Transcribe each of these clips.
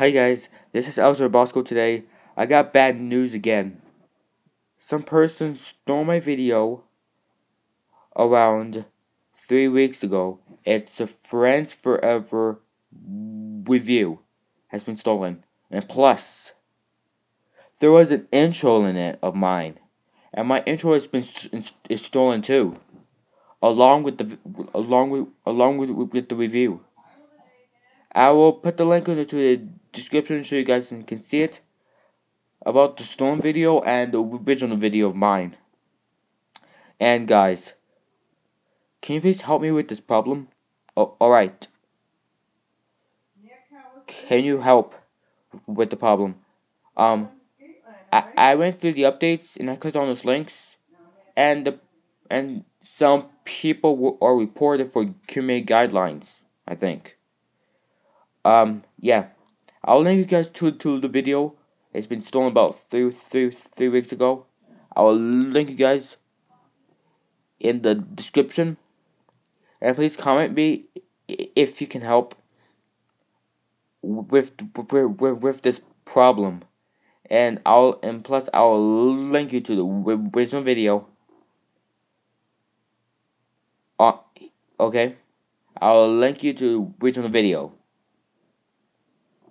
Hi guys, this is Elzer Bosko today. I got bad news again. Some person stole my video around three weeks ago. It's a Friends Forever review has been stolen. And plus, there was an intro in it of mine. And my intro has been is stolen too. Along with the along with along with, with the review. I will put the link into the description so you guys can see it about the storm video and the original video of mine. And guys, can you please help me with this problem? Oh, alright. Can you help with the problem? Um, I, I went through the updates and I clicked on those links and the, and some people were, are reported for community guidelines, I think. Um, yeah. I'll link you guys to, to the video. It's been stolen about three, three, three weeks ago. I will link you guys in the description. And please comment me if you can help with with, with, this problem. And I'll and plus I'll link you to the original video. Uh, okay, I'll link you to the original video.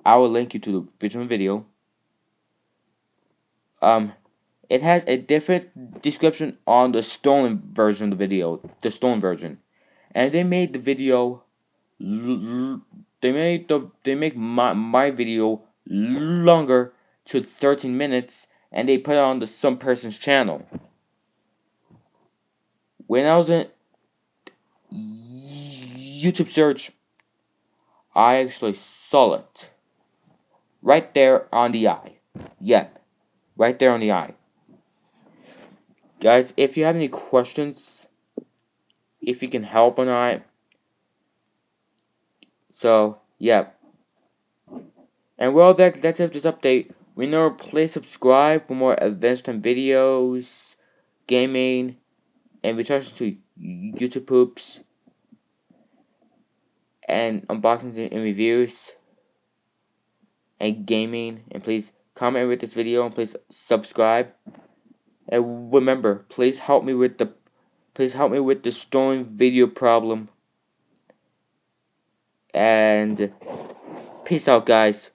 I will link you to the original video. Um, it has a different description on the stolen version of the video, the stolen version, and they made the video. They made the they make my my video longer to 13 minutes, and they put it on the some person's channel. When I was in YouTube search, I actually saw it. Right there on the eye. Yep. Right there on the eye. Guys, if you have any questions, if you can help or not. So, yep. And well, that that's it for this update. Remember, please subscribe for more Adventure Time videos, gaming, and returns to YouTube poops, and unboxings and reviews and gaming. And please comment with this video and please subscribe. And remember, please help me with the please help me with the stolen video problem. And peace out guys.